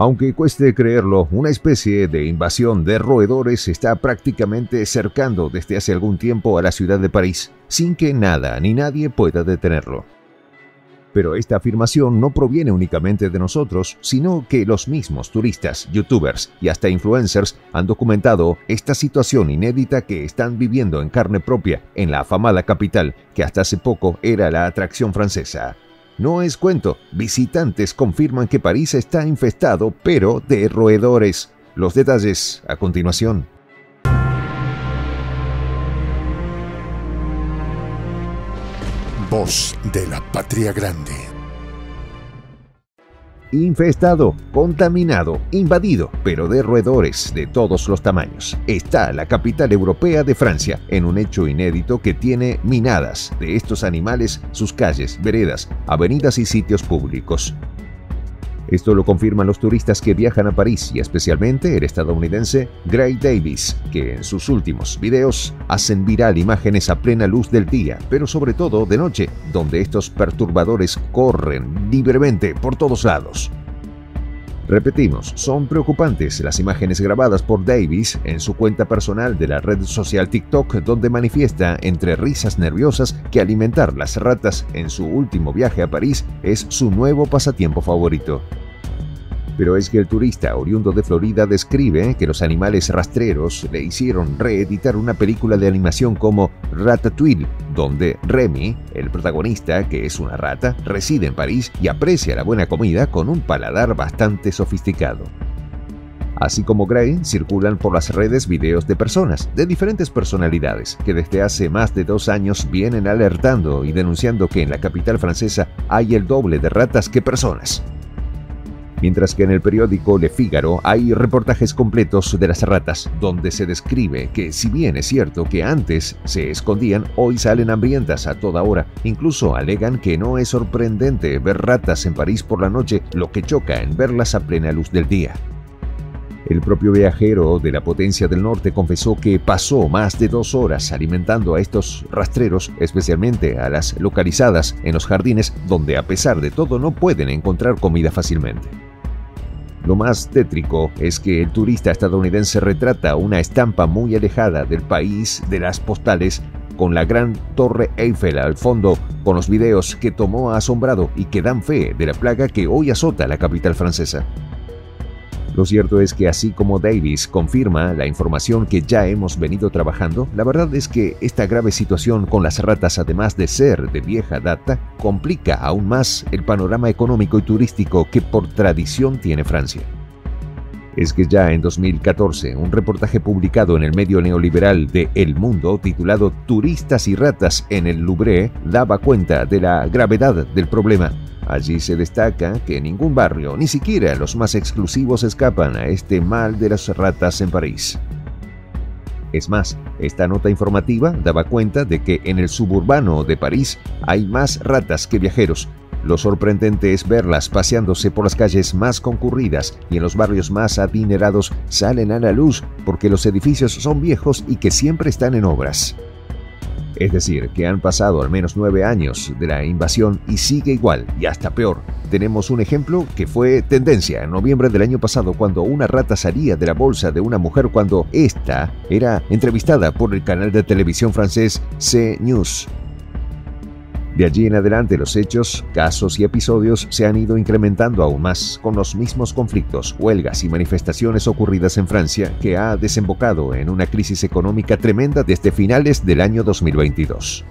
Aunque cueste creerlo, una especie de invasión de roedores está prácticamente cercando desde hace algún tiempo a la ciudad de París, sin que nada ni nadie pueda detenerlo. Pero esta afirmación no proviene únicamente de nosotros, sino que los mismos turistas, youtubers y hasta influencers han documentado esta situación inédita que están viviendo en carne propia en la afamada capital, que hasta hace poco era la atracción francesa. No es cuento, visitantes confirman que París está infestado, pero de roedores. Los detalles a continuación. Voz de la Patria Grande infestado, contaminado, invadido, pero de roedores de todos los tamaños. Está la capital europea de Francia, en un hecho inédito que tiene minadas de estos animales sus calles, veredas, avenidas y sitios públicos. Esto lo confirman los turistas que viajan a París y especialmente el estadounidense Gray Davis, que en sus últimos videos hacen viral imágenes a plena luz del día, pero sobre todo de noche, donde estos perturbadores corren libremente por todos lados. Repetimos, son preocupantes las imágenes grabadas por Davis en su cuenta personal de la red social TikTok, donde manifiesta entre risas nerviosas que alimentar las ratas en su último viaje a París es su nuevo pasatiempo favorito. Pero es que el turista oriundo de Florida describe que los animales rastreros le hicieron reeditar una película de animación como Ratatouille, donde Remy, el protagonista, que es una rata, reside en París y aprecia la buena comida con un paladar bastante sofisticado. Así como Gray, circulan por las redes videos de personas, de diferentes personalidades, que desde hace más de dos años vienen alertando y denunciando que en la capital francesa hay el doble de ratas que personas mientras que en el periódico Le Figaro hay reportajes completos de las ratas, donde se describe que si bien es cierto que antes se escondían, hoy salen hambrientas a toda hora. Incluso alegan que no es sorprendente ver ratas en París por la noche, lo que choca en verlas a plena luz del día. El propio viajero de la potencia del norte confesó que pasó más de dos horas alimentando a estos rastreros, especialmente a las localizadas en los jardines, donde a pesar de todo no pueden encontrar comida fácilmente. Lo más tétrico es que el turista estadounidense retrata una estampa muy alejada del país de las postales con la gran torre Eiffel al fondo, con los videos que tomó asombrado y que dan fe de la plaga que hoy azota la capital francesa. Lo cierto es que así como Davis confirma la información que ya hemos venido trabajando, la verdad es que esta grave situación con las ratas, además de ser de vieja data, complica aún más el panorama económico y turístico que por tradición tiene Francia es que ya en 2014 un reportaje publicado en el medio neoliberal de El Mundo titulado Turistas y ratas en el Louvre daba cuenta de la gravedad del problema Allí se destaca que ningún barrio, ni siquiera los más exclusivos, escapan a este mal de las ratas en París. Es más, esta nota informativa daba cuenta de que en el suburbano de París hay más ratas que viajeros. Lo sorprendente es verlas paseándose por las calles más concurridas y en los barrios más adinerados salen a la luz porque los edificios son viejos y que siempre están en obras. Es decir, que han pasado al menos nueve años de la invasión y sigue igual y hasta peor. Tenemos un ejemplo que fue tendencia en noviembre del año pasado cuando una rata salía de la bolsa de una mujer cuando ésta era entrevistada por el canal de televisión francés CNews. De allí en adelante los hechos, casos y episodios se han ido incrementando aún más con los mismos conflictos, huelgas y manifestaciones ocurridas en Francia que ha desembocado en una crisis económica tremenda desde finales del año 2022.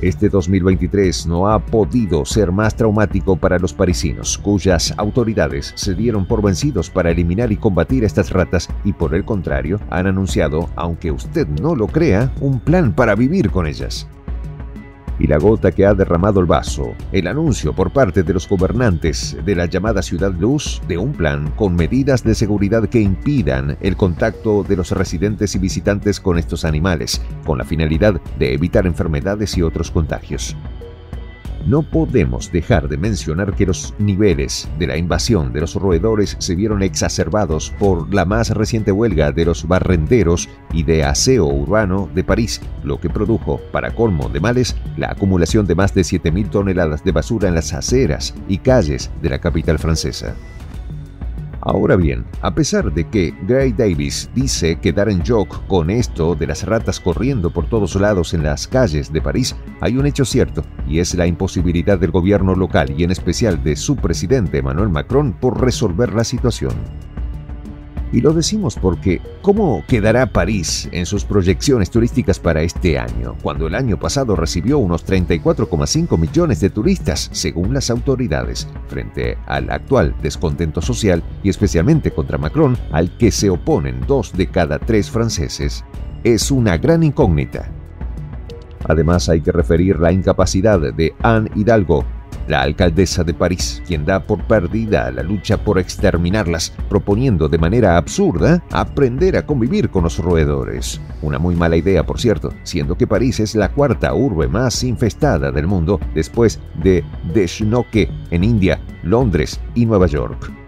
Este 2023 no ha podido ser más traumático para los parisinos, cuyas autoridades se dieron por vencidos para eliminar y combatir estas ratas y por el contrario han anunciado, aunque usted no lo crea, un plan para vivir con ellas y la gota que ha derramado el vaso, el anuncio por parte de los gobernantes de la llamada Ciudad Luz de un plan con medidas de seguridad que impidan el contacto de los residentes y visitantes con estos animales, con la finalidad de evitar enfermedades y otros contagios. No podemos dejar de mencionar que los niveles de la invasión de los roedores se vieron exacerbados por la más reciente huelga de los barrenderos y de aseo urbano de París, lo que produjo, para colmo de males, la acumulación de más de 7.000 toneladas de basura en las aceras y calles de la capital francesa. Ahora bien, a pesar de que Gray Davis dice quedar en shock con esto de las ratas corriendo por todos lados en las calles de París, hay un hecho cierto, y es la imposibilidad del gobierno local y en especial de su presidente Emmanuel Macron por resolver la situación. Y lo decimos porque, ¿cómo quedará París en sus proyecciones turísticas para este año, cuando el año pasado recibió unos 34,5 millones de turistas, según las autoridades, frente al actual descontento social y especialmente contra Macron, al que se oponen dos de cada tres franceses? Es una gran incógnita. Además hay que referir la incapacidad de Anne Hidalgo, la alcaldesa de París, quien da por perdida la lucha por exterminarlas, proponiendo de manera absurda aprender a convivir con los roedores. Una muy mala idea, por cierto, siendo que París es la cuarta urbe más infestada del mundo después de Deshnoke en India, Londres y Nueva York.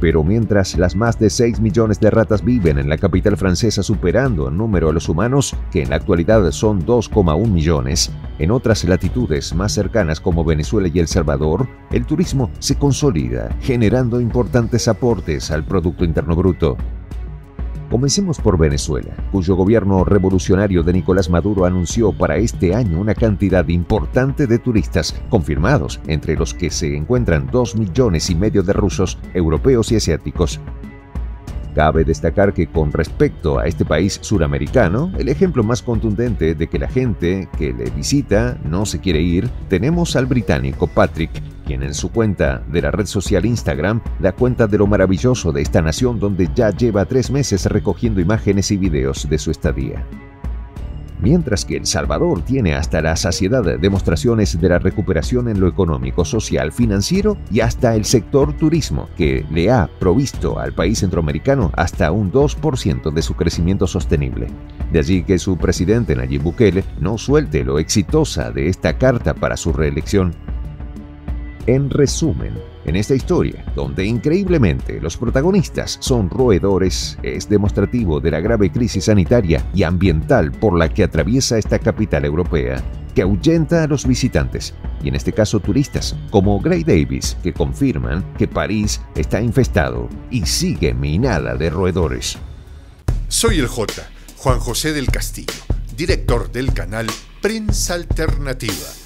Pero mientras las más de 6 millones de ratas viven en la capital francesa superando en número a los humanos, que en la actualidad son 2,1 millones, en otras latitudes más cercanas como Venezuela y El Salvador, el turismo se consolida, generando importantes aportes al Producto Interno Bruto. Comencemos por Venezuela, cuyo gobierno revolucionario de Nicolás Maduro anunció para este año una cantidad importante de turistas confirmados, entre los que se encuentran dos millones y medio de rusos, europeos y asiáticos. Cabe destacar que con respecto a este país suramericano, el ejemplo más contundente de que la gente que le visita no se quiere ir, tenemos al británico Patrick, quien en su cuenta de la red social Instagram da cuenta de lo maravilloso de esta nación donde ya lleva tres meses recogiendo imágenes y videos de su estadía mientras que El Salvador tiene hasta la saciedad demostraciones de la recuperación en lo económico, social, financiero y hasta el sector turismo, que le ha provisto al país centroamericano hasta un 2% de su crecimiento sostenible. De allí que su presidente Nayib Bukele no suelte lo exitosa de esta carta para su reelección. En resumen, en esta historia, donde increíblemente los protagonistas son roedores, es demostrativo de la grave crisis sanitaria y ambiental por la que atraviesa esta capital europea, que ahuyenta a los visitantes, y en este caso turistas, como Gray Davis, que confirman que París está infestado y sigue minada de roedores. Soy el J, Juan José del Castillo, director del canal Prensa Alternativa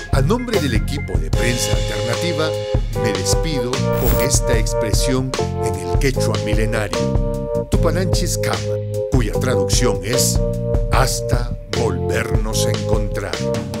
A nombre del equipo de prensa alternativa, me despido con esta expresión en el quechua milenario, Tupananchis Kama, cuya traducción es hasta volvernos a encontrar.